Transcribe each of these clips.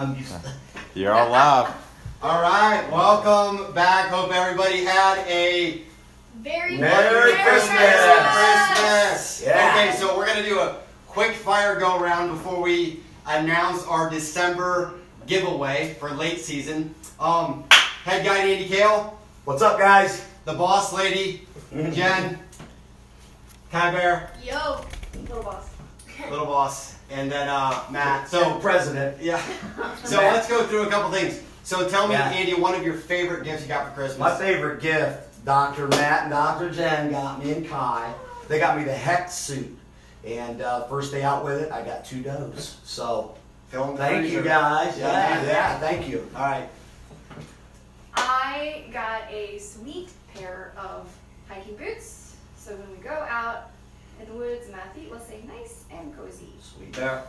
I'm used to You're all live. All right, welcome back. Hope everybody had a Very Merry Christmas. Christmas. Yeah. Okay, so we're gonna do a quick fire go round before we announce our December giveaway for late season. Um, head guy Andy Kale, What's up, guys? the boss lady Jen, Kai Bear, Yo, little boss. little boss, and then uh, Matt. So, So president. yeah, so Matt. let's go through a couple things. So tell me, Yeah. Andy, one of your favorite gifts you got for Christmas. My favorite gift, Dr. Matt and Dr. Jen got me and Kai. They got me the HECS suit. And uh, first day out with it, I got two does. So, Film thank you guys. Yeah. Yeah, yeah, thank you. All right. I got a sweet pair of hiking boots. So when we go out in the woods and my feet will stay nice and cozy. Sweet. There.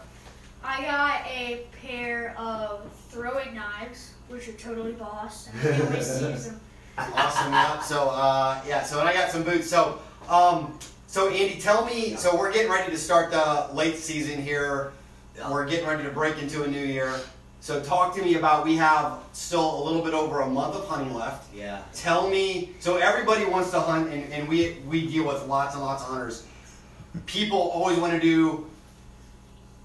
I got a pair of throwing knives, which are totally boss, and I can't wait to use them. Awesome. yeah. So uh, yeah. So and I got some boots. So um, so Andy, tell me. So we're getting ready to start the late season here. We're getting ready to break into a new year. So talk to me about. We have still a little bit over a month of hunting left. Yeah. Tell me. So everybody wants to hunt, and, and we we deal with lots and lots of hunters. People always want to do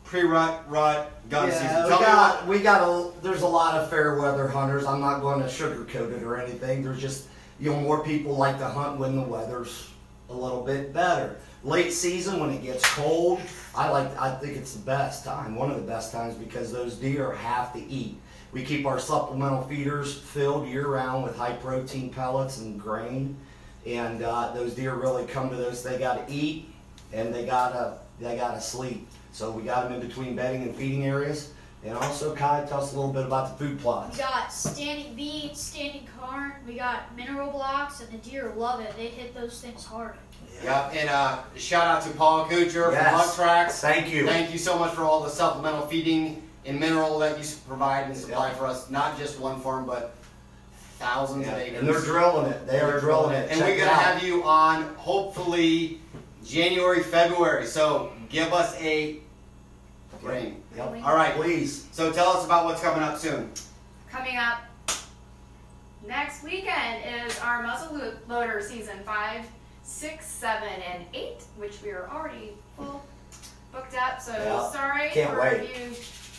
pre-rut, rut, gun season. Yeah, we Tell me got, what. we got a, there's a lot of fair weather hunters. I'm not going to sugarcoat it or anything. There's just, you know, more people like to hunt when the weather's a little bit better. Late season when it gets cold, I like, I think it's the best time, one of the best times because those deer have to eat. We keep our supplemental feeders filled year round with high protein pellets and grain. And uh, those deer really come to those, they gotta eat and they gotta, they gotta sleep. So we got them in between bedding and feeding areas. And also, Kai, tell us a little bit about the food plots. We got standing beans, standing corn, we got mineral blocks, and the deer love it. They hit those things hard. Yeah, and uh, shout out to Paul Kucher Yes. from Hunt Tracks. Thank you. Thank you so much for all the supplemental feeding and mineral that you provide and supply Yeah. for us. Not just one farm, but thousands Yeah, of acres. And they're drilling it. They are They're drilling it. And Check we're gonna have you on hopefully January, February. So give us a ring. Yep. All right. Please. So tell us about what's coming up soon. Coming up next weekend is our muzzle lo- loader season five, six, seven, and eight, which we are already full booked up. So Yeah. sorry Can't for wait. you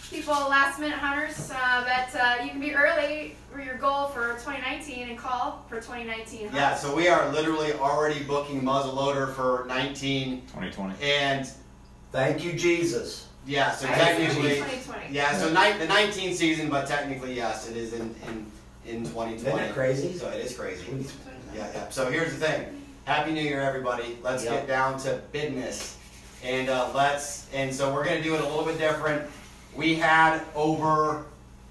people, last minute hunters, uh, but uh, you can be early for your goal for 2019 and call for 2019 Yeah. So we are literally already booking muzzleloader for 19, 2020. and Thank you, Jesus. yeah. So I guess it's gonna be technically. 2020. Yeah, so ni- the 19th season, but technically, yes, it is in, in, in 2020. Isn't it crazy? So it is crazy. Yeah, yeah. So here's the thing. Happy New Year, everybody. Let's Yep. get down to business. And uh, let's, and so we're going to do it a little bit different. We had over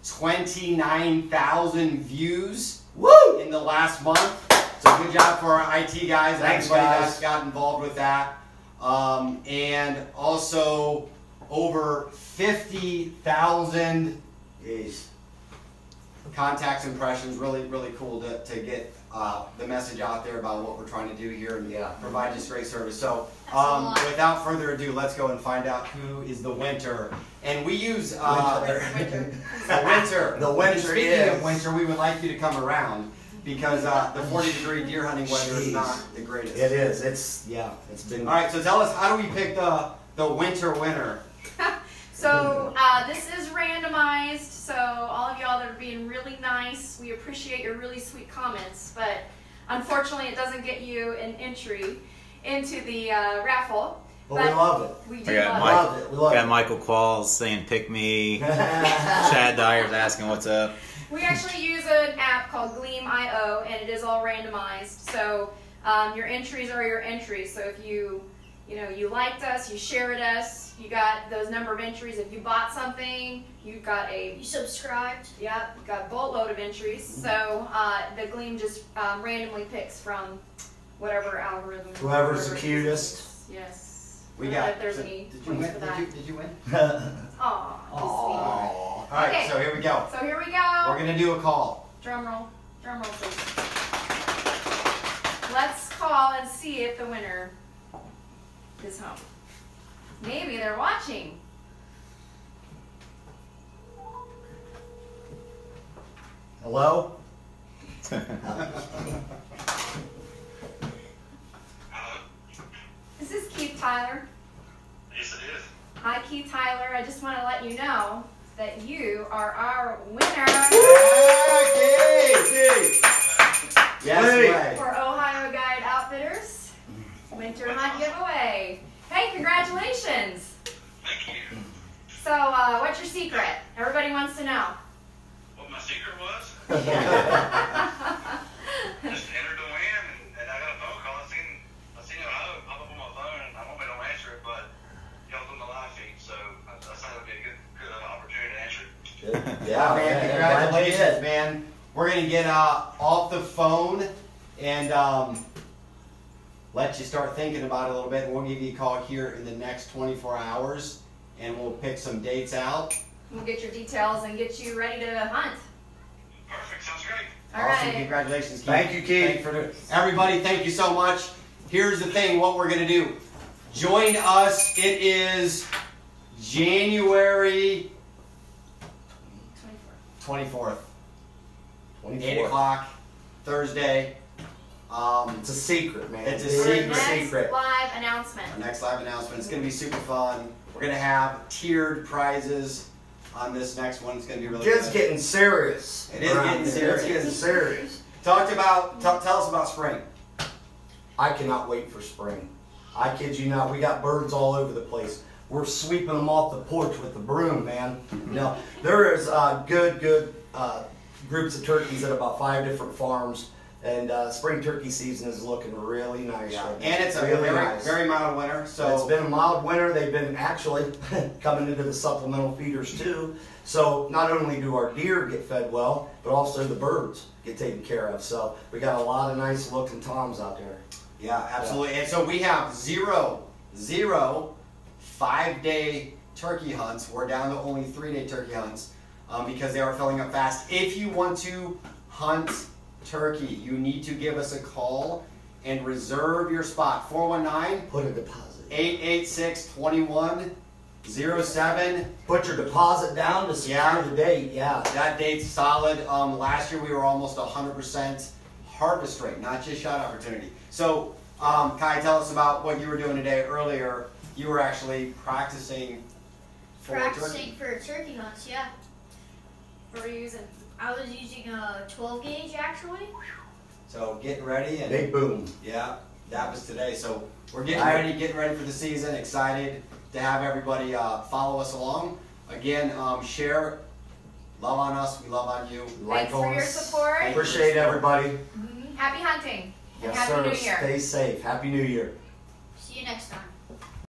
29,000 views Woo! in the last month. So good job for our IT guys Thanks, everybody guys. that got involved with that. Um, and also over 50,000 Jeez. Contacts impressions. Really, really cool to, to get uh, the message out there about what we're trying to do here and Yeah. provide just great service. So, um, without further ado, let's go and find out who is the winter. And we use uh, Winter. the winter. The winter speaking is- of winter, we would like you to come around because uh, the 40 degree deer hunting weather is not the greatest. It is. It's, yeah, it's been. All right, so tell us how do we pick the the winter winner? So uh, this is randomized. So all of y'all that are being really nice, we appreciate your really sweet comments. But unfortunately, it doesn't get you an entry into the uh, raffle. But we love it. We We do got We love Mike. love it. We love Got it. Michael Qualls saying pick me. Chad Dyer's asking what's up. We actually use an app called Gleam.io, and it is all randomized. So um, your entries are your entries. So if you you know you liked us, you shared us, you got those number of entries. If you bought something, you got a You subscribed. Yeah, we've got a boatload of entries. So uh, the Gleam just um, randomly picks from whatever algorithm. Whoever's the cutest. Yes. We I don't know got. If there's so any did you win? for Did you, did you win? Aw, Aw. All right, Okay. so here we go. So here we go. We're gonna do a call. Drum roll. Drum roll, please. Let's call and see if the winner is home. Maybe they're watching. Hello? This is Keith Tyler. Yes, it is. Hi, Keith Tyler. I just want to let you know that you are our winner Yes, Wait. way. Winter Hunt Giveaway. Hey, congratulations! Thank you. So, uh, what's your secret? Everybody wants to know. What my secret was? Just entered to win, and, and I got a phone call. I seen, I seen it Ohio pop up on my phone, and I won't be able to answer it, but y'all on the live feed, so I, I thought it would be a good, good uh, opportunity to answer it. Yeah, man, congratulations, man. We're gonna get uh, off the phone and um, let you start thinking about it a little bit, and we'll give you a call here in the next 24 hours, and we'll pick some dates out. We'll get your details and get you ready to hunt. Perfect. Sounds great. All awesome, right. congratulations, Keith. Thank you, Keith. Thanks for doing- Everybody, thank you so much. Here's the thing: what we're gonna do. Join us. It is January 24th, 24th. 24th. 8 o'clock, Thursday. Um, It's a secret, man. It's a Big For the secret. next secret. live announcement. Our next live announcement. It's going to be super fun. We're going to have tiered prizes on this next one. It's going to be really It's good. getting serious. It is getting here. serious. It's getting serious. Talked about. T- tell us about spring. I cannot wait for spring. I kid you not. We got birds all over the place. We're sweeping them off the porch with the broom, man. You know, there is uh, good, good uh, groups of turkeys at about five different farms, and uh, spring turkey season is looking really nice. Yeah. right now. And it's a really very, nice. very mild winter. So it's been a mild winter. They've been actually coming into the supplemental feeders too. So not only do our deer get fed well, but also the birds get taken care of. So we got a lot of nice looking toms out there. yeah, absolutely. And so we have zero, zero, five day turkey hunts. We're down to only three day turkey hunts um, because they are filling up fast. If you want to hunt turkey, you need to give us a call and reserve your spot. 419 Put a deposit. 886 2107. Put your deposit down to secure Yeah. the date. Yeah. That date's solid. Um, last year we were almost 100% harvest rate, not just shot opportunity. So, um, Kai, tell us about what you were doing today. Earlier, you were actually practicing for Practicing turkey. for turkey hunts, yeah. What were using? I was using a 12 gauge actually. So getting ready and Big boom. yeah, that was today. So we're getting I- ready, getting ready for the season. Excited to have everybody uh, follow us along. Again, um, share, love on us. We love on you. Like Thanks for on your us. support. Appreciate everybody. Mhm. Happy hunting. Yes, Happy sir. New Year. Stay safe. Happy New Year. See you next time.